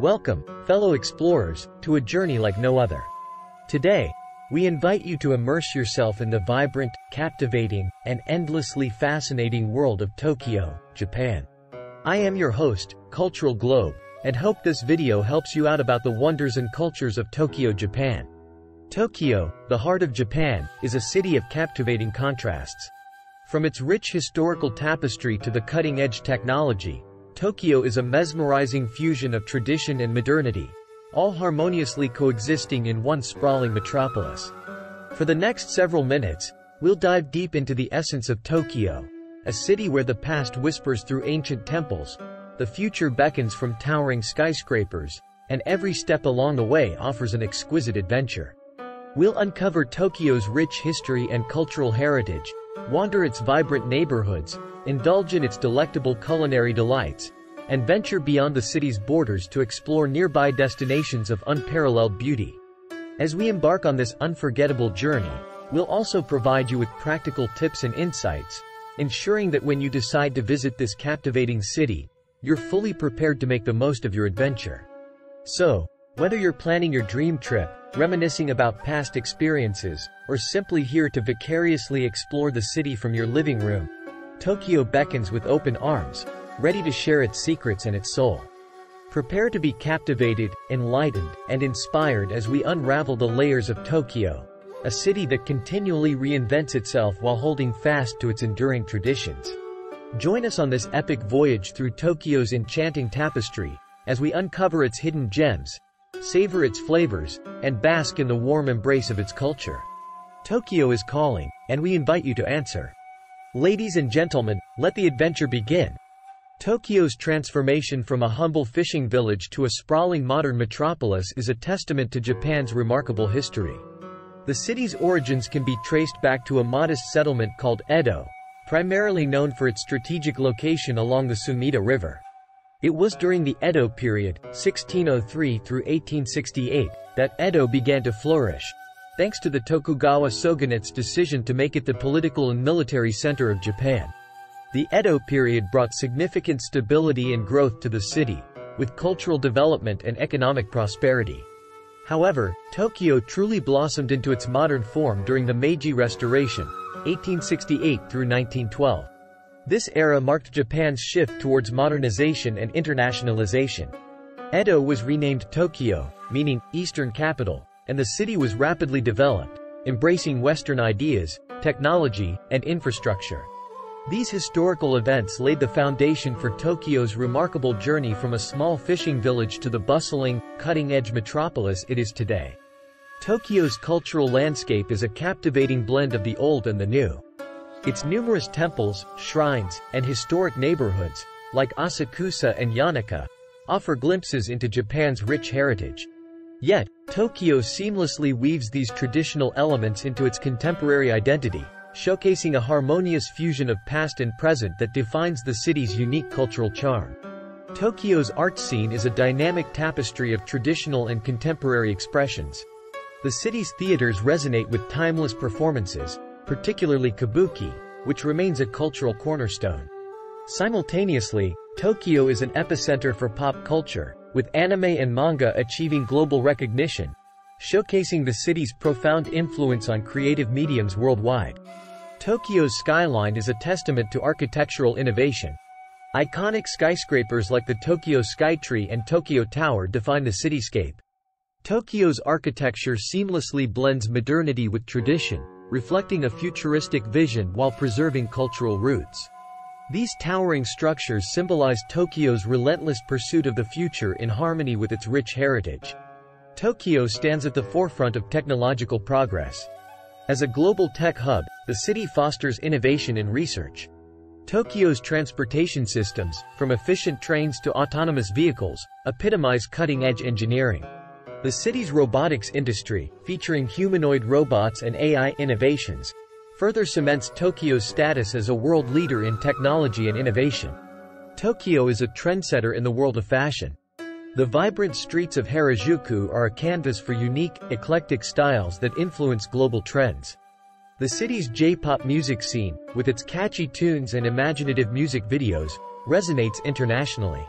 Welcome, fellow explorers, to a journey like no other. Today, we invite you to immerse yourself in the vibrant, captivating, and endlessly fascinating world of Tokyo, Japan. I am your host, Cultural Globe, and hope this video helps you out about the wonders and cultures of Tokyo, Japan. Tokyo, the heart of Japan, is a city of captivating contrasts. From its rich historical tapestry to the cutting-edge technology, Tokyo is a mesmerizing fusion of tradition and modernity, all harmoniously coexisting in one sprawling metropolis. For the next several minutes, we'll dive deep into the essence of Tokyo, a city where the past whispers through ancient temples, the future beckons from towering skyscrapers, and every step along the way offers an exquisite adventure. We'll uncover Tokyo's rich history and cultural heritage, wander its vibrant neighborhoods, indulge in its delectable culinary delights, and venture beyond the city's borders to explore nearby destinations of unparalleled beauty. As we embark on this unforgettable journey, we'll also provide you with practical tips and insights, ensuring that when you decide to visit this captivating city, you're fully prepared to make the most of your adventure. So, whether you're planning your dream trip, reminiscing about past experiences, or simply here to vicariously explore the city from your living room, Tokyo beckons with open arms, ready to share its secrets and its soul. Prepare to be captivated, enlightened, and inspired as we unravel the layers of Tokyo, a city that continually reinvents itself while holding fast to its enduring traditions. Join us on this epic voyage through Tokyo's enchanting tapestry, as we uncover its hidden gems, savor its flavors, and bask in the warm embrace of its culture. Tokyo is calling, and we invite you to answer. Ladies and gentlemen, let the adventure begin. Tokyo's transformation from a humble fishing village to a sprawling modern metropolis is a testament to Japan's remarkable history. The city's origins can be traced back to a modest settlement called Edo, primarily known for its strategic location along the Sumida River. It was during the Edo period, 1603 through 1868, that Edo began to flourish, thanks to the Tokugawa shogunate's decision to make it the political and military center of Japan. The Edo period brought significant stability and growth to the city, with cultural development and economic prosperity. However, Tokyo truly blossomed into its modern form during the Meiji Restoration, 1868 through 1912. This era marked Japan's shift towards modernization and internationalization. Edo was renamed Tokyo, meaning Eastern Capital, and the city was rapidly developed, embracing Western ideas, technology, and infrastructure. These historical events laid the foundation for Tokyo's remarkable journey from a small fishing village to the bustling, cutting-edge metropolis it is today. Tokyo's cultural landscape is a captivating blend of the old and the new. Its numerous temples, shrines, and historic neighborhoods, like Asakusa and Yanaka, offer glimpses into Japan's rich heritage. Yet, Tokyo seamlessly weaves these traditional elements into its contemporary identity, showcasing a harmonious fusion of past and present that defines the city's unique cultural charm. Tokyo's art scene is a dynamic tapestry of traditional and contemporary expressions. The city's theaters resonate with timeless performances, particularly kabuki, which remains a cultural cornerstone. Simultaneously, Tokyo is an epicenter for pop culture, with anime and manga achieving global recognition, showcasing the city's profound influence on creative mediums worldwide. Tokyo's skyline is a testament to architectural innovation. Iconic skyscrapers like the Tokyo Skytree and Tokyo Tower define the cityscape. Tokyo's architecture seamlessly blends modernity with tradition, reflecting a futuristic vision while preserving cultural roots. These towering structures symbolize Tokyo's relentless pursuit of the future in harmony with its rich heritage. Tokyo stands at the forefront of technological progress. As a global tech hub, the city fosters innovation and research. Tokyo's transportation systems, from efficient trains to autonomous vehicles, epitomize cutting-edge engineering. The city's robotics industry, featuring humanoid robots and AI innovations, further cements Tokyo's status as a world leader in technology and innovation. Tokyo is a trendsetter in the world of fashion. The vibrant streets of Harajuku are a canvas for unique, eclectic styles that influence global trends. The city's J-pop music scene, with its catchy tunes and imaginative music videos, resonates internationally.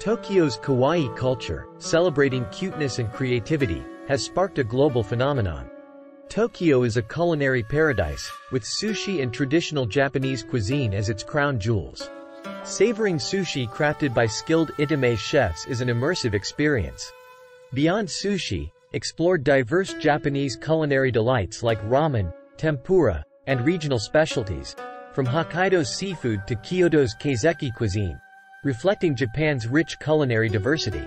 Tokyo's kawaii culture, celebrating cuteness and creativity, has sparked a global phenomenon. Tokyo is a culinary paradise, with sushi and traditional Japanese cuisine as its crown jewels. Savoring sushi crafted by skilled itamae chefs is an immersive experience. Beyond sushi, explore diverse Japanese culinary delights like ramen, tempura, and regional specialties, from Hokkaido's seafood to Kyoto's kaiseki cuisine, reflecting Japan's rich culinary diversity.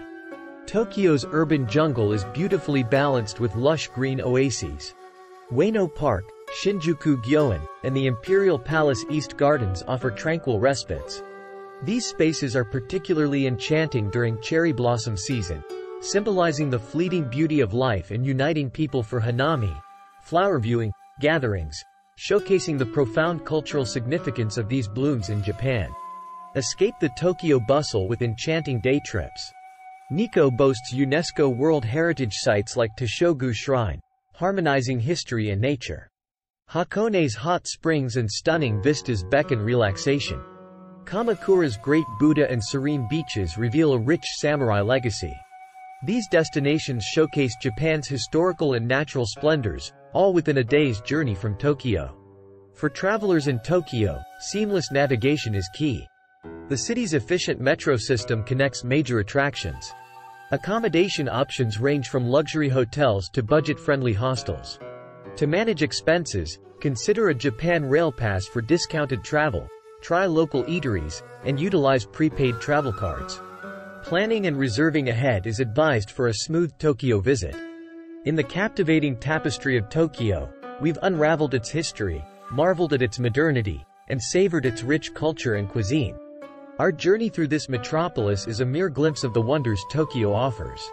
Tokyo's urban jungle is beautifully balanced with lush green oases. Ueno Park, Shinjuku Gyoen, and the Imperial Palace East Gardens offer tranquil respites. These spaces are particularly enchanting during cherry blossom season, symbolizing the fleeting beauty of life and uniting people for hanami, flower viewing, gatherings, showcasing the profound cultural significance of these blooms in Japan. Escape the Tokyo bustle with enchanting day trips. Nikko boasts UNESCO World Heritage sites like Toshogu Shrine, harmonizing history and nature. Hakone's hot springs and stunning vistas beckon relaxation. Kamakura's great Buddha and serene beaches reveal a rich samurai legacy. These destinations showcase Japan's historical and natural splendors, all within a day's journey from Tokyo. For travelers in Tokyo, seamless navigation is key. The city's efficient metro system connects major attractions. Accommodation options range from luxury hotels to budget-friendly hostels. To manage expenses, consider a Japan Rail Pass for discounted travel, try local eateries, and utilize prepaid travel cards. Planning and reserving ahead is advised for a smooth Tokyo visit. In the captivating tapestry of Tokyo, we've unraveled its history, marveled at its modernity, and savored its rich culture and cuisine. Our journey through this metropolis is a mere glimpse of the wonders Tokyo offers.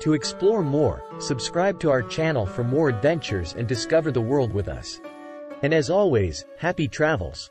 To explore more, subscribe to our channel for more adventures and discover the world with us. And as always, happy travels!